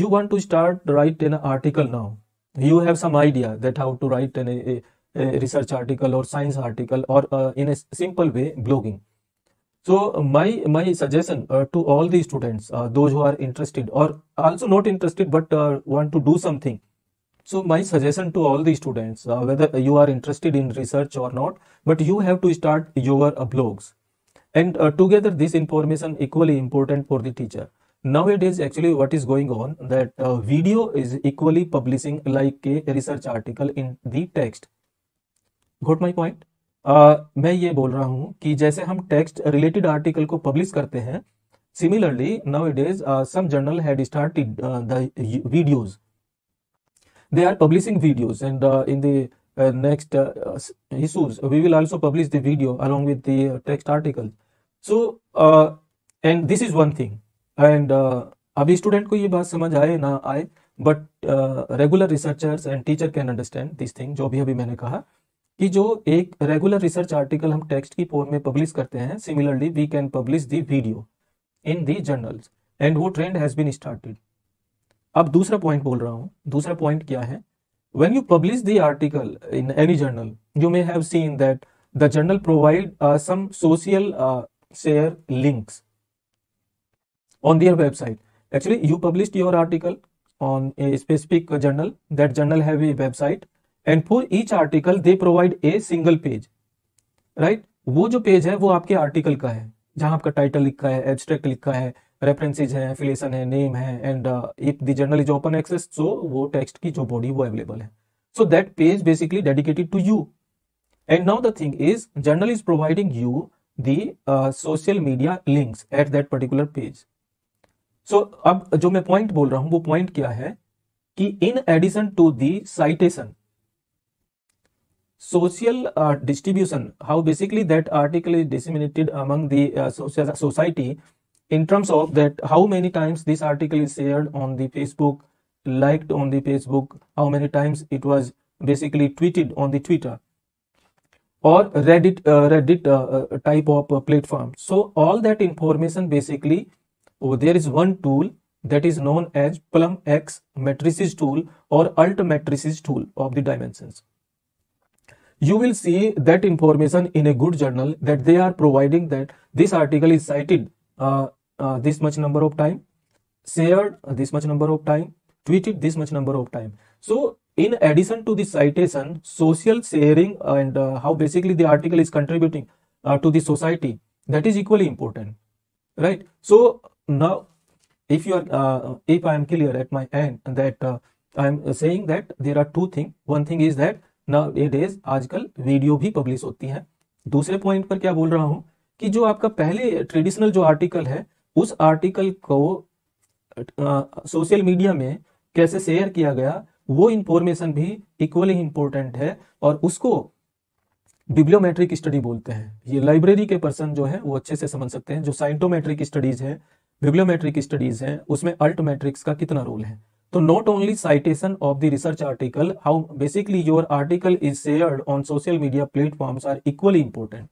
you want to start write an article now. You have some idea that how to write an, a, a research article or science article or uh, in a simple way blogging. So my my suggestion uh, to all the students uh, those who are interested or also not interested but uh, want to do something. So my suggestion to all the students uh, whether you are interested in research or not but you have to start your uh, blogs. And together this information equally important for the teacher nowadays actually what is going on that uh, video is equally publishing like a research article in the text. Got my point? Uh, मैं ये बोल रहा हूँ कि जैसे हम text related article को publish करते हैं similarly now it is some journal had started the they are publishing videos and in the next issues we will also publish the video with the so and this is one thing and uh, अभी student को ये बात समझ आए ना आए but regular researchers and teacher can understand this thing जो भी अभी मैंने कहा कि जो एक रेगुलर रिसर्च आर्टिकल हम टेक्स्ट की फॉर्म में पब्लिश करते हैं similarly we can publish the video in the journals and वो ट्रेंड हैज़ बीन स्टार्टेड अब दूसरा पॉइंट बोल रहा हूँ दूसरा पॉइंट क्या है? Publish the article in any journal you may have seen that the journal provide uh, some social uh, share links. On their website. Actually, you published your article on a specific journal. That journal have a website. And for each article, they provide a single page. Right? वो जो page है, वो आपके article का है, जहाँ आपका title लिखा है एब्स्ट्रैक्ट लिखा है रेफरेंसेज है एफिलेशन है नेम है and if the journal is open access so वो टेक्स्ट की जो बॉडी वो अवेलेबल है. So that page basically dedicated to you and now the thing is journal is providing you the social media links at that particular page so अब जो मैं point बोल रहा हूँ, वो पॉइंट क्या है? कि in addition to the citation social distribution how basically that article is disseminated among the society in terms of that how many times this article is share on the Facebook liked on the Facebook how many times it was basically tweeted on the Twitter और Reddit Reddit type of platform so all that information basically oh, there is one tool that is known as Plum X matrices tool or alt matrices tool of the dimensions. You will see that information in a good journal that they are providing that this article is cited uh, uh, this much number of time, shared this much number of time, tweeted this much number of time. So in addition to the citation, social sharing and uh, how basically the article is contributing uh, to the society, that is equally important, right? So now if you are uh, if i am clear at my end that uh, i am saying that there are two things one thing is that now it is आजकल video भी publish होती है। दूसरे point पर क्या बोल रहा हूँ कि जो आपका पहले ट्रेडिशनल जो आर्टिकल है उस आर्टिकल को सोशल मीडिया में कैसे शेयर किया गया वो इंफॉर्मेशन भी इक्वली इंपॉर्टेंट है और उसको बिब्लियोमेट्रिक स्टडी बोलते हैं। ये लाइब्रेरी के पर्सन जो है वो अच्छे से समझ सकते हैं। जो साइंटोमेट्रिक स्टडीज़ है बिब्लियोमेट्रिक स्टडीज़ है, उसमें अल्टमेट्रिक्स का कितना रोल है? तो not only citation of the research article how basically your article is shared on social media platforms are equally important